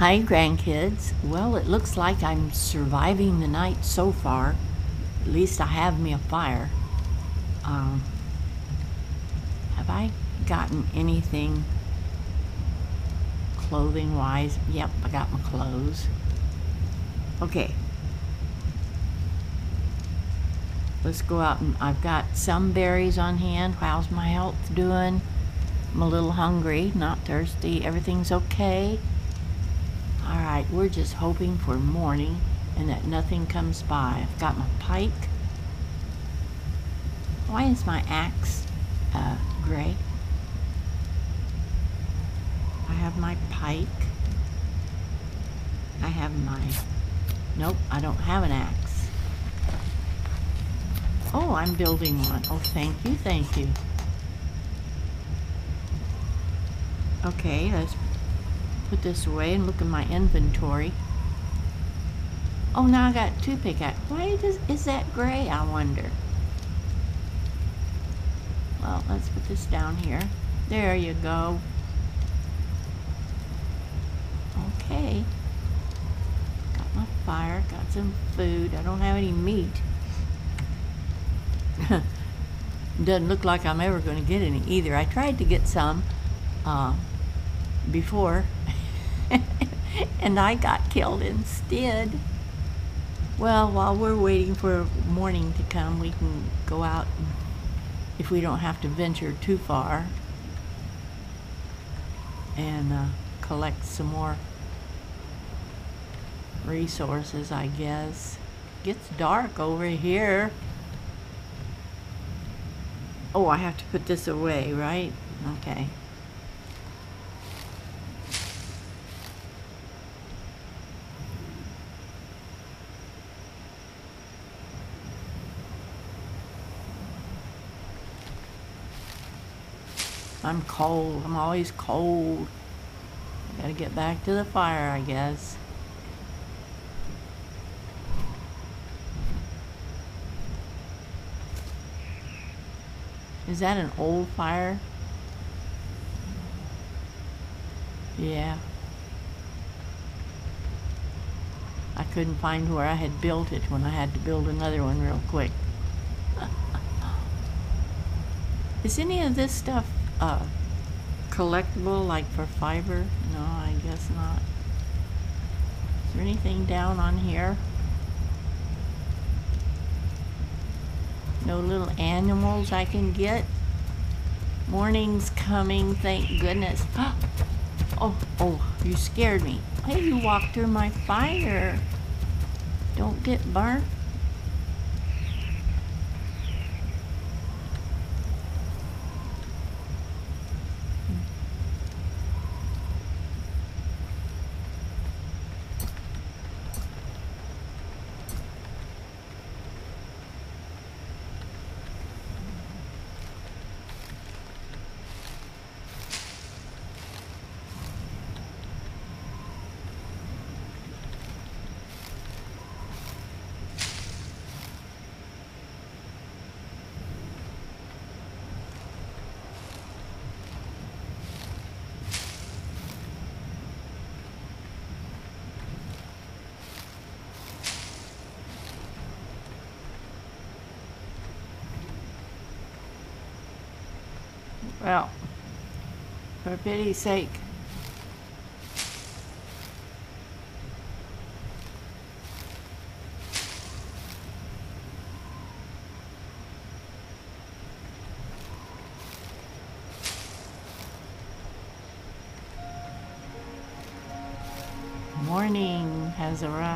Hi, grandkids. Well, it looks like I'm surviving the night so far. At least I have me a fire. Um, have I gotten anything clothing wise? Yep, I got my clothes. Okay. Let's go out and I've got some berries on hand. How's my health doing? I'm a little hungry, not thirsty. Everything's okay. All right, we're just hoping for morning and that nothing comes by. I've got my pike. Why is my axe uh, gray? I have my pike. I have my, nope, I don't have an axe. Oh, I'm building one. Oh, thank you, thank you. Okay, let's put this away and look in my inventory. Oh, now I got two pickaxes. Why does, is that gray, I wonder? Well, let's put this down here. There you go. Okay. Got my fire, got some food. I don't have any meat. Doesn't look like I'm ever going to get any either. I tried to get some uh, before, and I got killed instead. Well, while we're waiting for morning to come, we can go out if we don't have to venture too far and uh, collect some more resources, I guess. Gets dark over here. Oh, I have to put this away, right? Okay. I'm cold. I'm always cold. I Gotta get back to the fire, I guess. Is that an old fire? Yeah. I couldn't find where I had built it when I had to build another one real quick. Is any of this stuff uh, collectible, like for fiber? No, I guess not. Is there anything down on here? No little animals I can get? Morning's coming, thank goodness. Oh, oh, you scared me. Hey, you walked through my fire. Don't get burnt. Well, for pity's sake. Morning has arrived.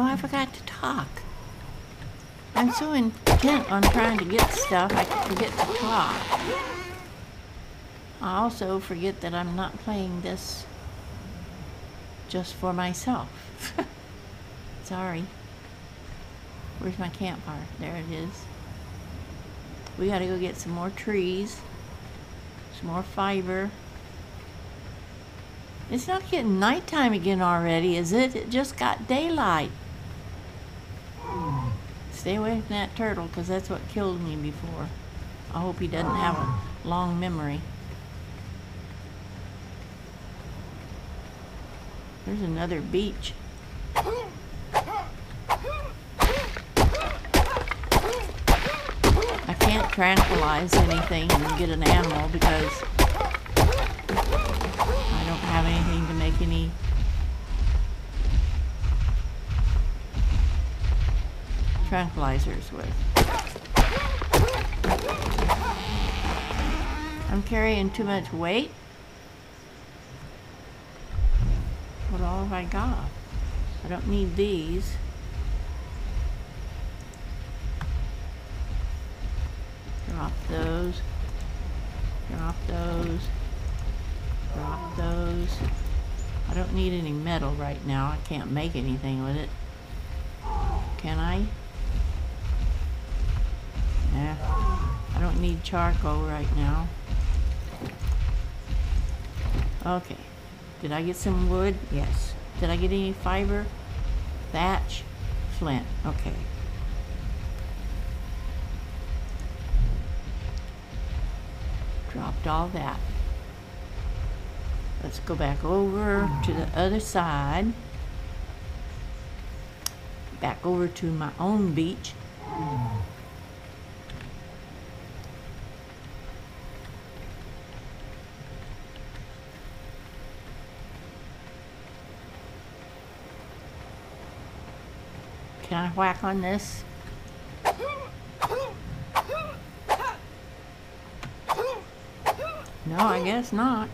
Oh, I forgot to talk. I'm so intent on trying to get stuff, I forget to talk. I also forget that I'm not playing this just for myself. Sorry. Where's my campfire? There it is. We gotta go get some more trees, some more fiber. It's not getting nighttime again already, is it? It just got daylight. Stay away from that turtle, because that's what killed me before. I hope he doesn't have a long memory. There's another beach. I can't tranquilize anything and get an animal because I don't have anything to make any tranquilizers with. I'm carrying too much weight. What all have I got? I don't need these. Drop those. Drop those. Drop those. I don't need any metal right now. I can't make anything with it. Can I? Yeah. I don't need charcoal right now. Okay. Did I get some wood? Yes. Did I get any fiber? Thatch? Flint. Okay. Dropped all that. Let's go back over to the other side. Back over to my own beach. Whack on this? No, I guess not.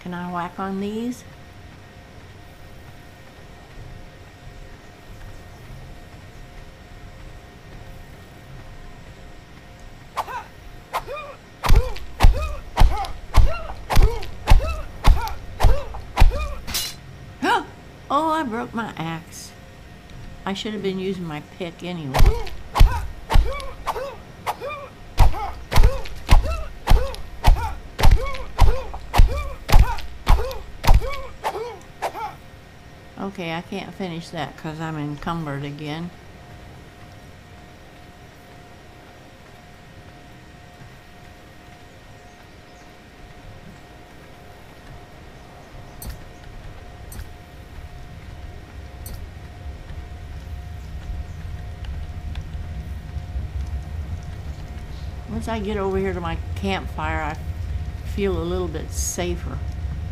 Can I whack on these? My axe. I should have been using my pick anyway. Okay, I can't finish that because I'm encumbered again. Once I get over here to my campfire, I feel a little bit safer.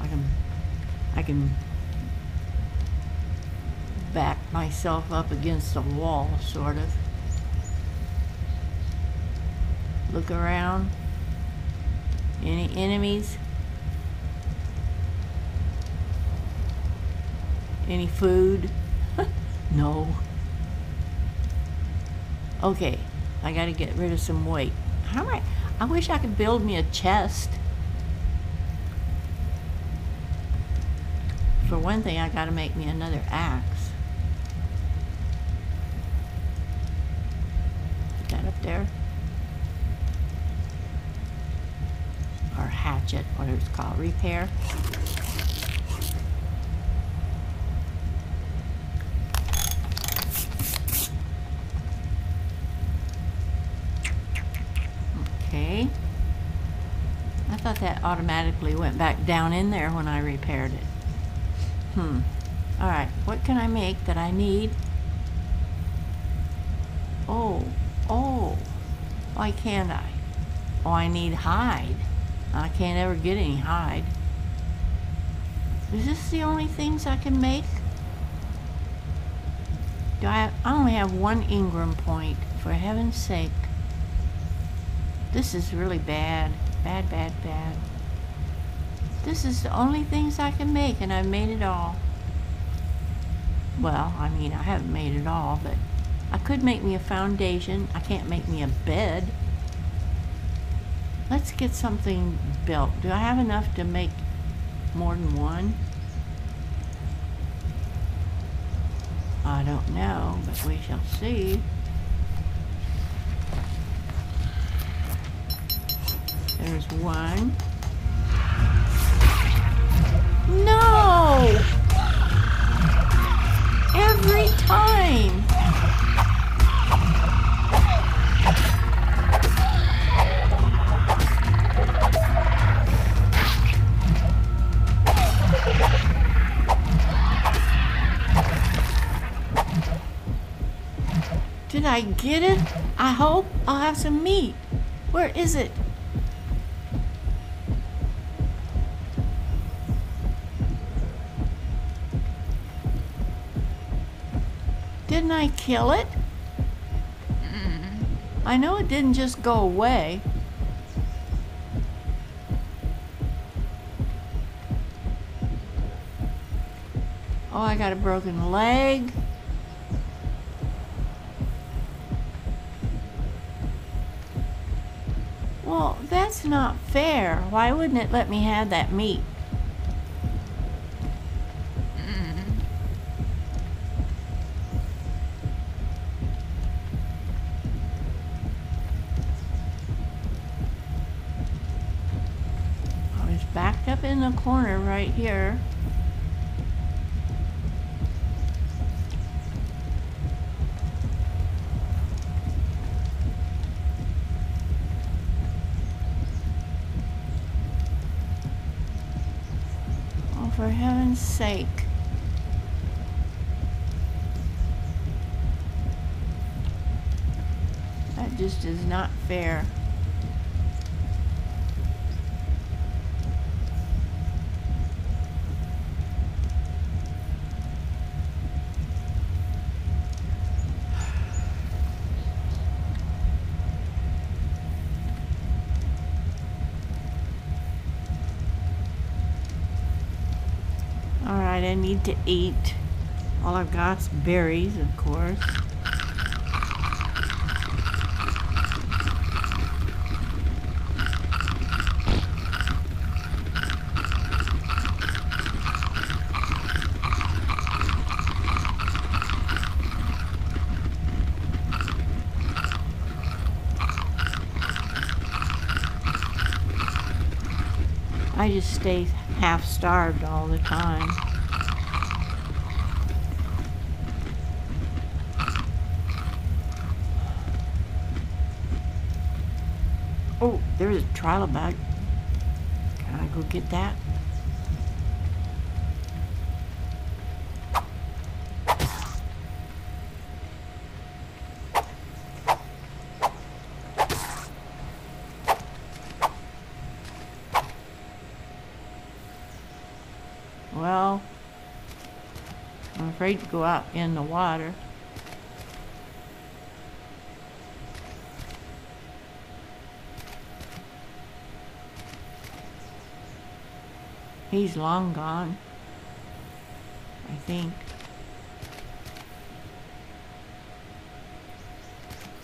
I can, I can back myself up against a wall, sort of. Look around. Any enemies? Any food? no. Okay, I gotta get rid of some weight. How am I? I wish I could build me a chest. For one thing, I gotta make me another axe. Put that up there. Or hatchet, whatever it's called. Repair. Okay. I thought that automatically went back down in there when I repaired it. Hmm. Alright, what can I make that I need? Oh, oh. Why can't I? Oh, I need hide. I can't ever get any hide. Is this the only things I can make? Do I I only have one Engram point, for heaven's sake. This is really bad. Bad, bad, bad. This is the only things I can make, and I've made it all. Well, I mean, I haven't made it all, but I could make me a foundation. I can't make me a bed. Let's get something built. Do I have enough to make more than one? I don't know, but we shall see. There's one. No! Every time! Did I get it? I hope I'll have some meat. Where is it? I kill it? I know it didn't just go away. Oh, I got a broken leg. Well, that's not fair. Why wouldn't it let me have that meat? I was backed up in the corner right here. Oh, for heaven's sake. That just is not fair. Alright, I need to eat. All I've got's berries, of course. I just stay half starved all the time. Oh, a trilobite. Can I go get that? Well, I'm afraid to go out in the water. He's long gone. I think.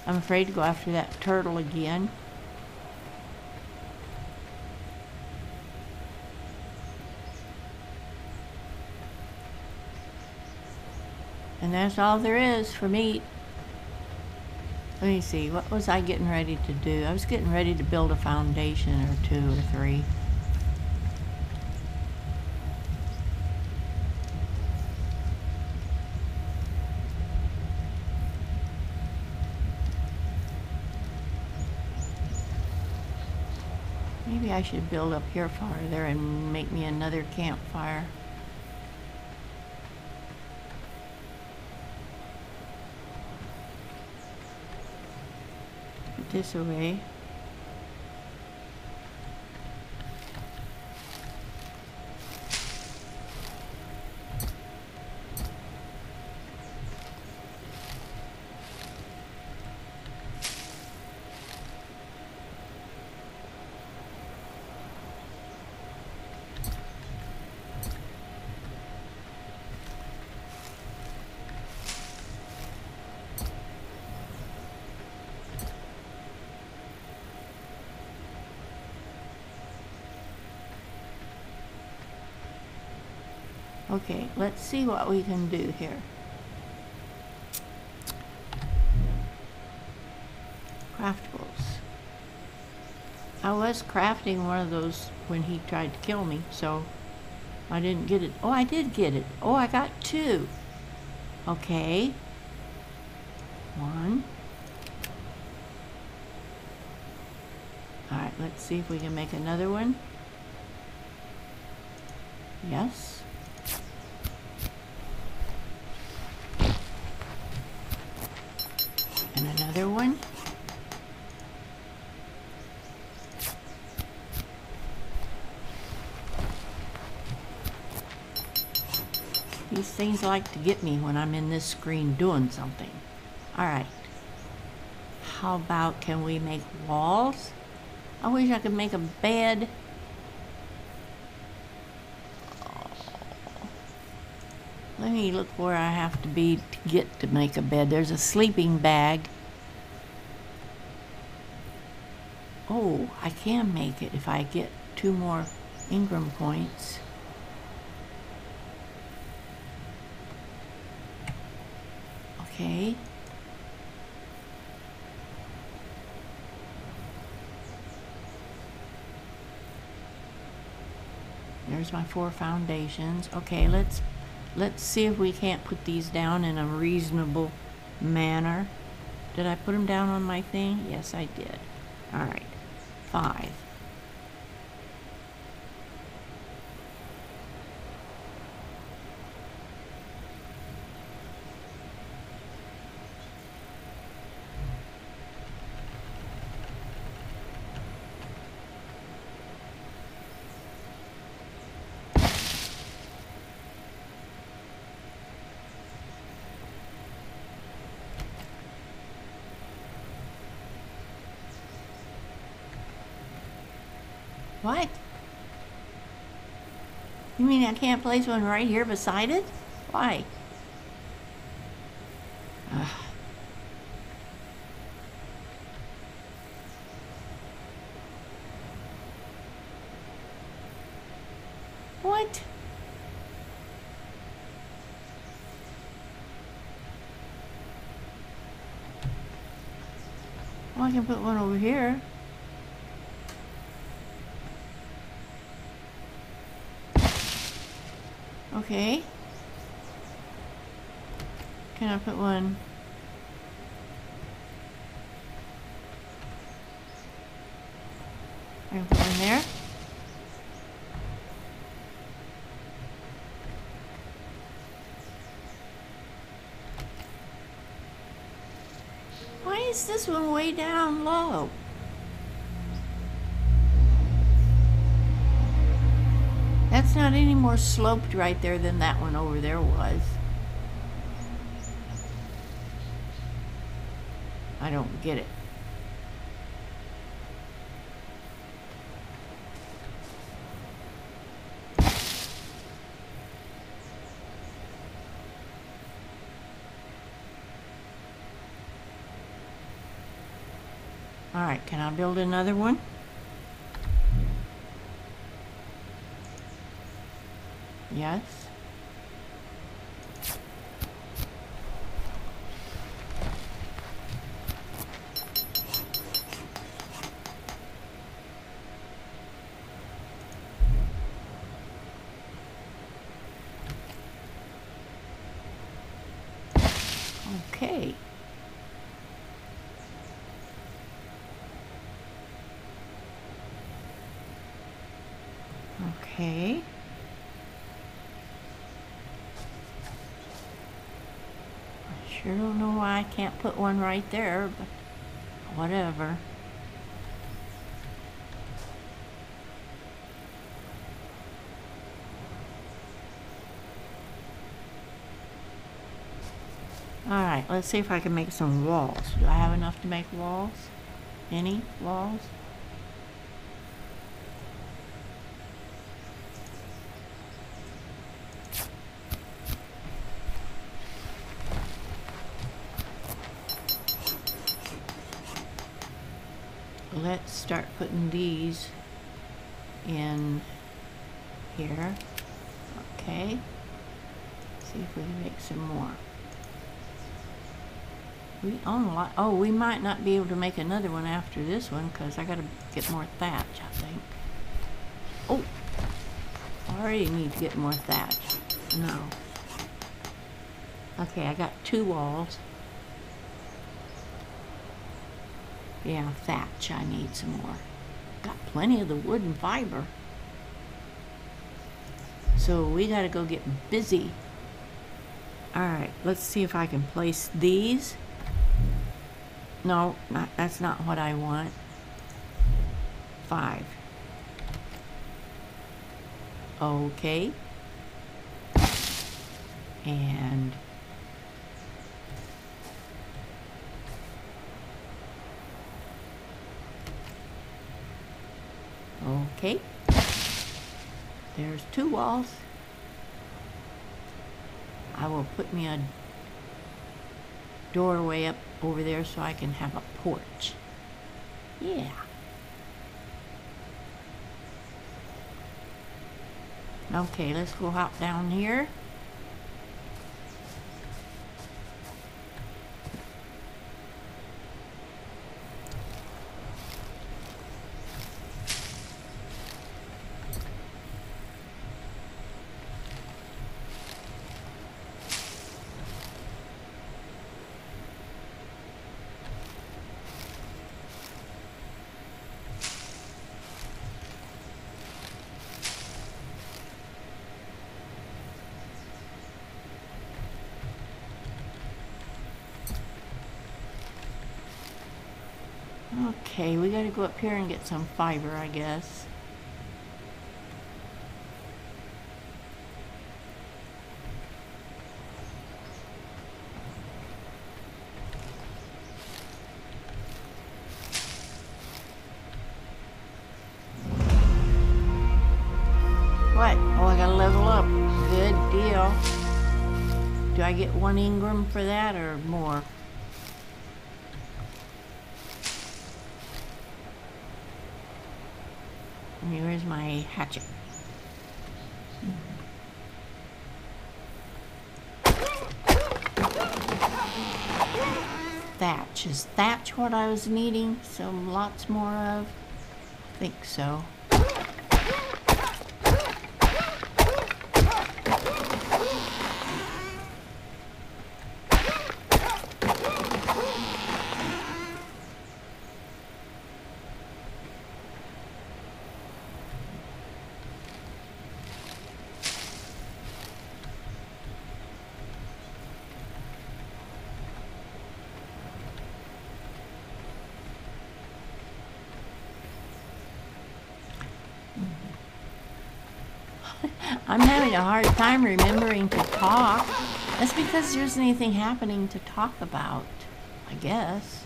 I'm afraid to go after that turtle again. And that's all there is for meat. Let me see, what was I getting ready to do? I was getting ready to build a foundation or two or three. I should build up here farther and make me another campfire. This away. Okay, let's see what we can do here. Craftables. I was crafting one of those when he tried to kill me, so I didn't get it. Oh, I did get it. Oh, I got two. Okay. One. Alright, let's see if we can make another one. Yes. Like to get me when I'm in this screen doing something. Alright. How about can we make walls? I wish I could make a bed. Let me look where I have to be to get to make a bed. There's a sleeping bag. Oh, I can make it if I get two more Engram points. Okay. There's my four foundations. Okay, let's let's see if we can't put these down in a reasonable manner. Did I put them down on my thing? Yes, I did. All right. Five. You mean I can't place one right here beside it? Why? Ugh. What? Well, I can put one over here. Okay. Can I put one? I can put one there. Why is this one way down low? Not any more sloped right there than that one over there was. I don't get it. All right, can I build another one? Yes. Okay. Okay. I sure don't know why I can't put one right there, but whatever. Alright, let's see if I can make some walls. Do I have enough to make walls? Any walls? Let's start putting these in here. Okay. See if we can make some more. We own a lot. Oh, we might not be able to make another one after this one because I got to get more thatch, I think. Oh, I already need to get more thatch. No. Okay, I got two walls. Yeah, thatch, I need some more. Got plenty of the wood and fiber. So we gotta go get busy. Alright, let's see if I can place these. No, not, that's not what I want. Five. Okay. And Okay. There's two walls. I will put me a doorway up over there so I can have a porch. Yeah. Okay, let's go hop down here. Go up here and get some fiber, I guess. What? Oh, I gotta level up. Good deal. Do I get one Engram for that or more? Here's my hatchet. Thatch. Is thatch what I was needing? Some lots more of? I think so. I'm having a hard time remembering to talk. That's because there isn't anything happening to talk about, I guess.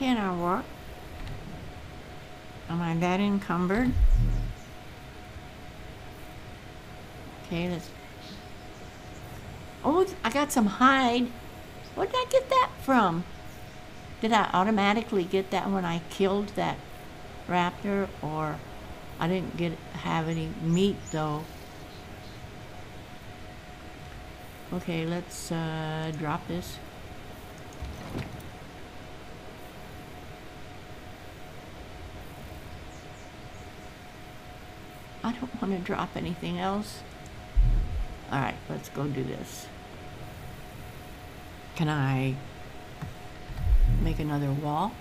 Can't I walk? Am I that encumbered? Okay, let's... Oh, I got some hide. Where did I get that from? Did I automatically get that when I killed that raptor, or I didn't get have any meat though? Okay, let's uh, drop this. I don't want to drop anything else. All right, let's go do this. Can I make another wall?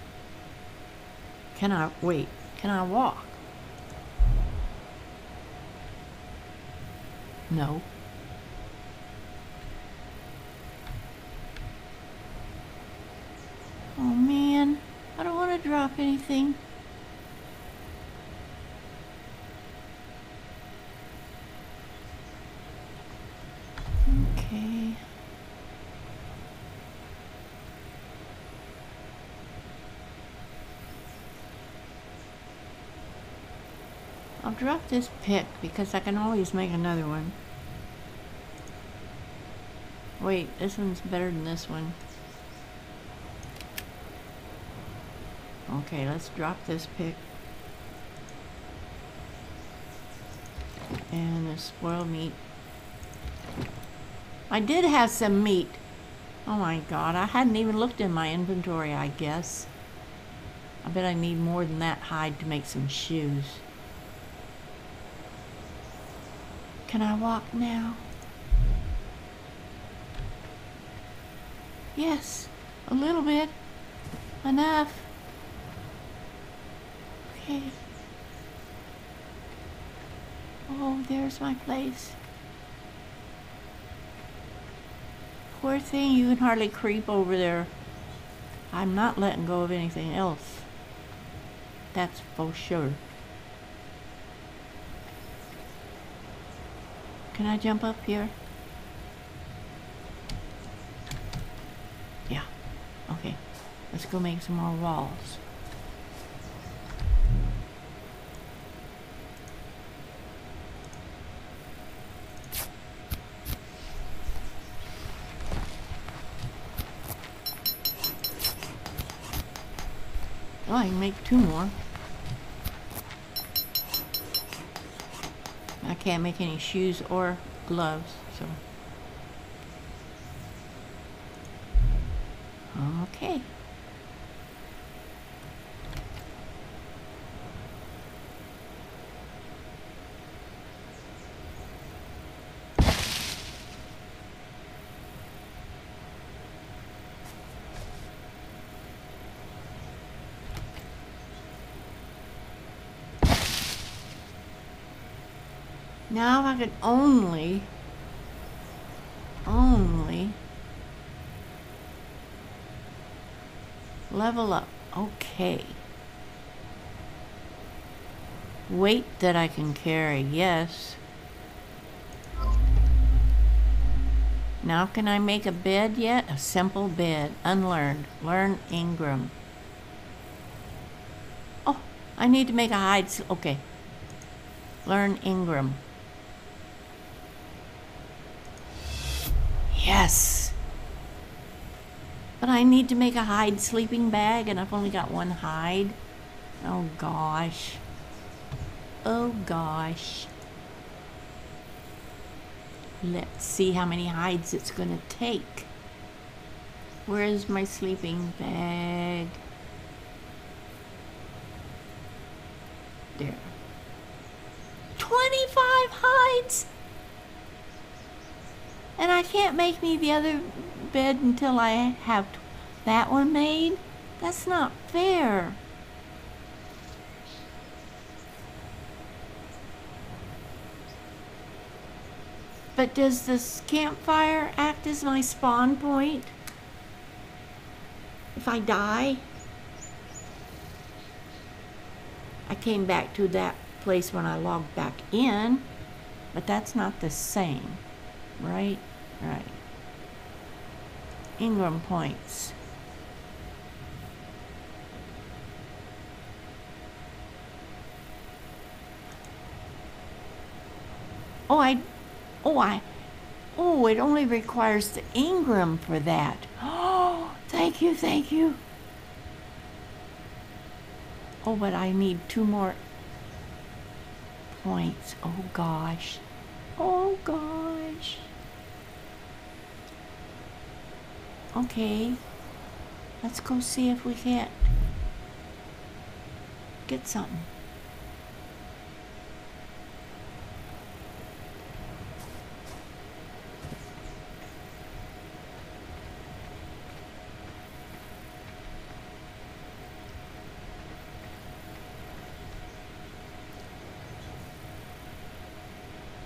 Can I, wait, can I walk? No. Oh man, I don't want to drop anything. Okay. I'll drop this pick because I can always make another one. Wait, this one's better than this one. Okay, let's drop this pick. And the spoiled meat. I did have some meat. Oh my god, I hadn't even looked in my inventory, I guess. I bet I need more than that hide to make some shoes. Can I walk now? Yes, a little bit. Enough. Okay. Oh, there's my place. Poor thing, you can hardly creep over there. I'm not letting go of anything else. That's for sure. Can I jump up here? Yeah. Okay. Let's go make some more walls. Oh, I can make two more. Can't make any shoes or gloves, so. Okay. Now I could only, only level up. Okay. Weight that I can carry, yes. Now can I make a bed yet? A simple bed. Unlearned. Learn Engram. Oh, I need to make a hide. Okay. Learn Engram. Yes. But I need to make a hide sleeping bag and I've only got one hide. Oh gosh. Oh gosh. Let's see how many hides it's going to take. Where is my sleeping bag? There. 25 hides! And I can't make me the other bed until I have that one made? That's not fair. But does this campfire act as my spawn point? If I die? I came back to that place when I logged back in, but that's not the same, right? Right. Engram points. Oh, I, oh, I, oh, it only requires the Engram for that. Oh, thank you, thank you. Oh, but I need two more points. Oh, gosh. Oh, gosh. Okay. Let's go see if we can't get something.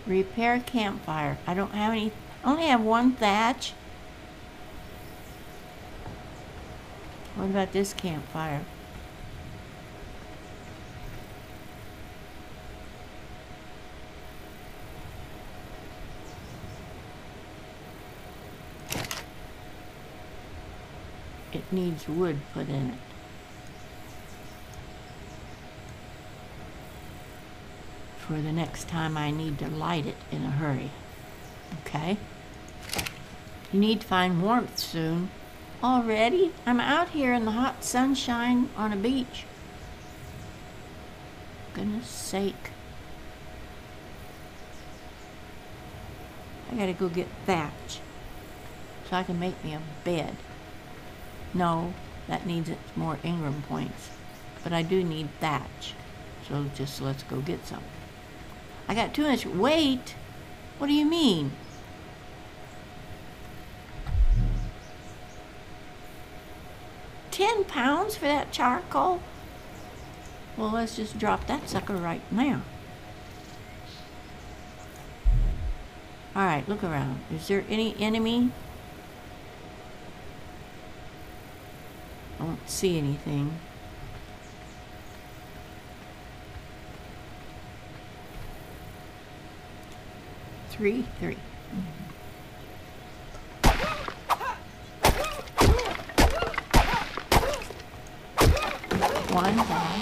Repair campfire. I don't have any, I only have one thatch. What about this campfire? It needs wood put in it. For the next time I need to light it in a hurry. Okay? You need to find warmth soon. Already? I'm out here in the hot sunshine on a beach. Goodness sake. I gotta go get thatch so I can make me a bed. No, that needs more Engram points. But I do need thatch. So just let's go get some. I got too much weight. What do you mean? Pounds for that charcoal? Well, let's just drop that sucker right now. All right, look around. Is there any enemy? I don't see anything. Three, three. One down.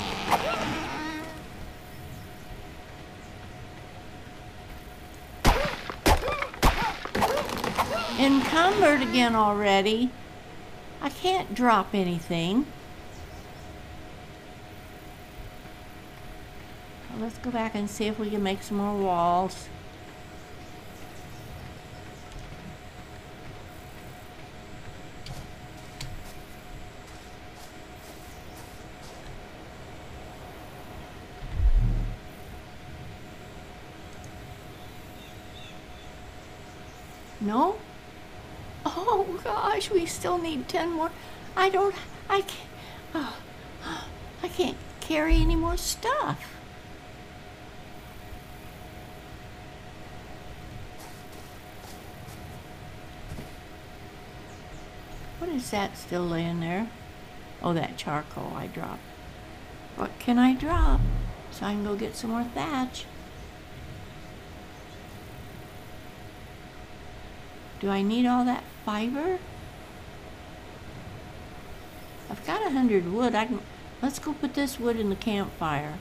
Encumbered again already. I can't drop anything. Let's go back and see if we can make some more walls. No? Oh gosh, we still need 10 more. I don't, I can't, oh, I can't carry any more stuff. What is that still laying there? Oh, that charcoal I dropped. What can I drop so I can go get some more thatch? Do I need all that fiber? I've got a hundred wood. I can. Let's go put this wood in the campfire.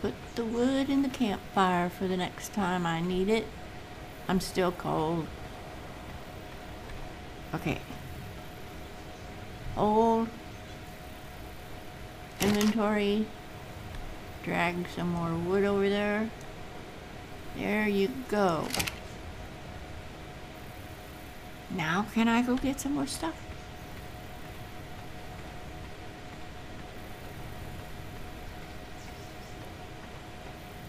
Put the wood in the campfire for the next time I need it. I'm still cold. Okay. Hold inventory. Drag some more wood over there. There you go. Now can I go get some more stuff?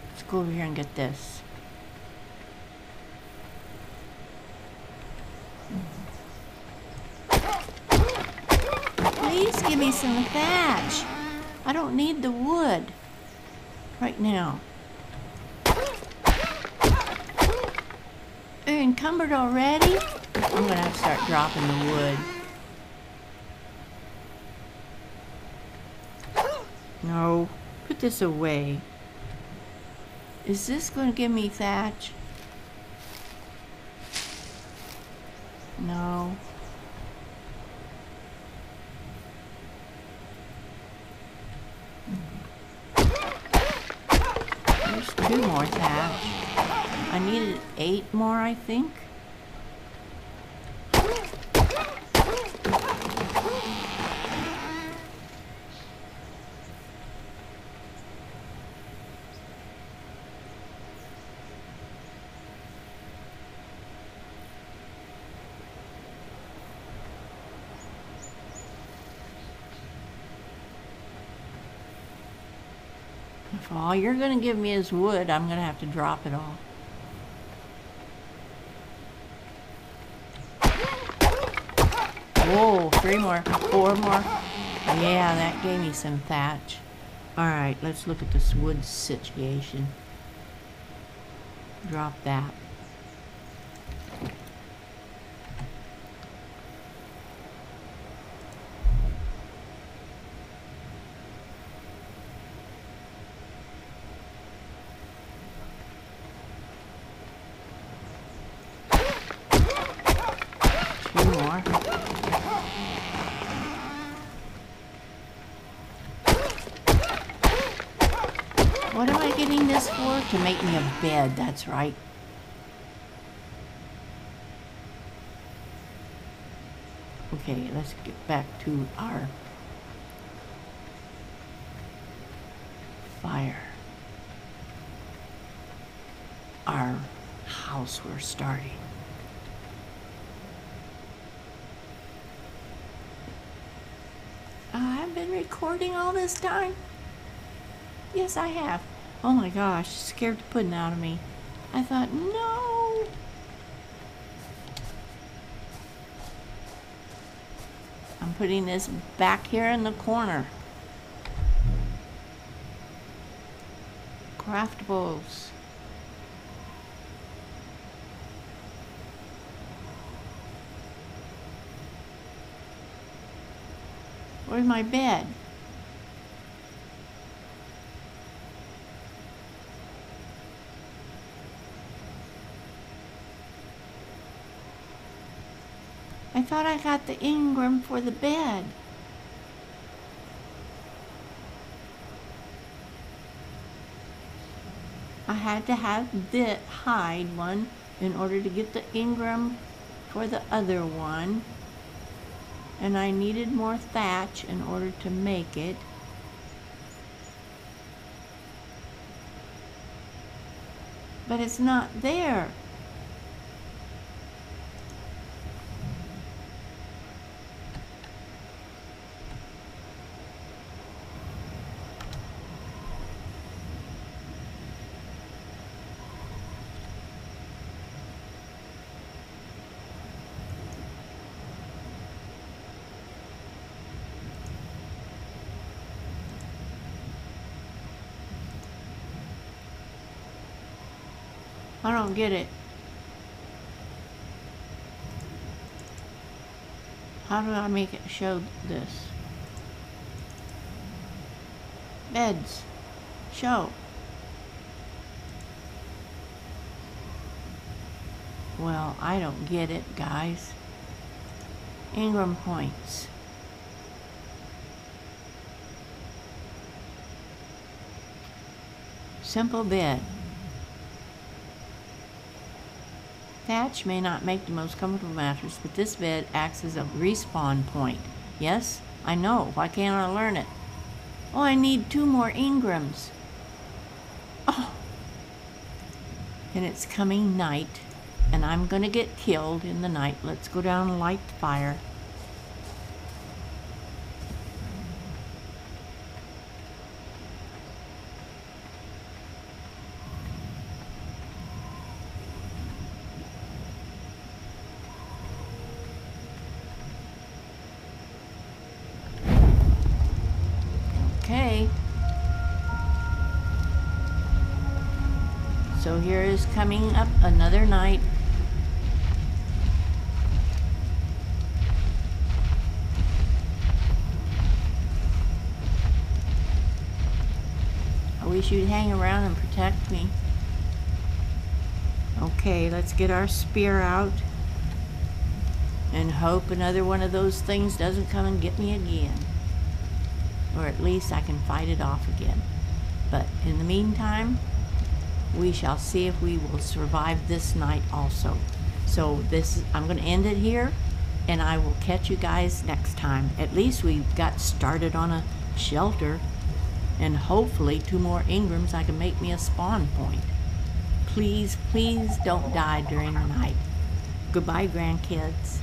Let's go over here and get this. Please give me some thatch. I don't need the wood right now. They're encumbered already? I'm gonna have to start dropping the wood. No, put this away. Is this gonna give me thatch? No. There's two more thatch. I needed eight more, I think. If all you're gonna give me is wood, I'm gonna have to drop it all. Whoa, three more, four more. Yeah, that gave me some thatch. All right, let's look at this wood situation. Drop that. Two more. What am I getting this for? To make bed, that's right. Okay, let's get back to our fire. Our house we're starting. I've been recording all this time. Yes, I have. Oh my gosh, scared the pudding out of me. I thought, no. I'm putting this back here in the corner. Craftables. Where's my bed? Thought I got the Engram for the bed. I had to have the hide one in order to get the Engram for the other one. And I needed more thatch in order to make it. But it's not there. I don't get it. How do I make it show this? Beds. Show. Well, I don't get it, guys. Engram points. Simple bed. Thatch may not make the most comfortable mattress, but this bed acts as a respawn point. Yes, I know. Why can't I learn it? Oh, I need two more Engrams. Oh. And it's coming night, and I'm gonna get killed in the night. Let's go down and light the fire. So here is coming up another night. I wish you'd hang around and protect me. Okay, let's get our spear out and hope another one of those things doesn't come and get me again or at least I can fight it off again. But in the meantime, we shall see if we will survive this night also. So this I'm going to end it here and I will catch you guys next time. At least we got started on a shelter and hopefully two more Engrams I can make me a spawn point. Please, please don't die during the night. Goodbye, grandkids.